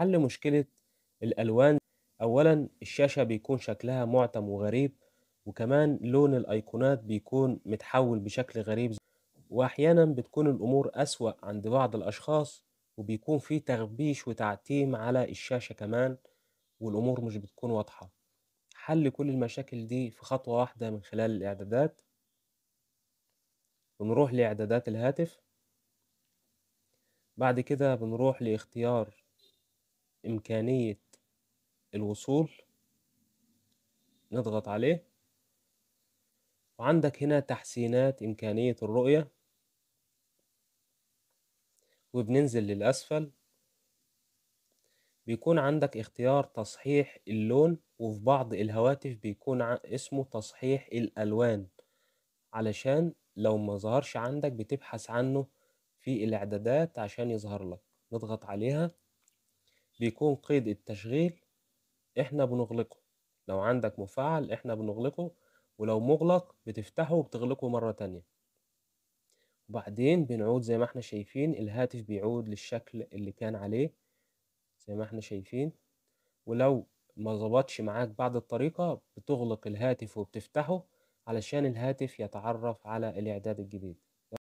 حل مشكلة الألوان. أولا الشاشة بيكون شكلها معتم وغريب وكمان لون الأيقونات بيكون متحول بشكل غريب. وأحيانا بتكون الأمور أسوأ عند بعض الأشخاص وبيكون في تغبيش وتعتيم على الشاشة كمان والأمور مش بتكون واضحة. حل كل المشاكل دي في خطوة واحدة من خلال الإعدادات. بنروح لإعدادات الهاتف. بعد كده بنروح لاختيار إمكانية الوصول نضغط عليه. وعندك هنا تحسينات إمكانية الرؤية. وبننزل للأسفل. بيكون عندك اختيار تصحيح اللون وفي بعض الهواتف بيكون اسمه تصحيح الألوان. علشان لو ما ظهرش عندك بتبحث عنه في الإعدادات عشان يظهر لك. نضغط عليها. بيكون قيد التشغيل إحنا بنغلقه. لو عندك مفعل إحنا بنغلقه ولو مغلق بتفتحه وبتغلقه مرة تانية. وبعدين بنعود زي ما إحنا شايفين الهاتف بيعود للشكل اللي كان عليه زي ما إحنا شايفين. ولو ما ظبطش معاك بعد الطريقة بتغلق الهاتف وبتفتحه علشان الهاتف يتعرف على الإعداد الجديد.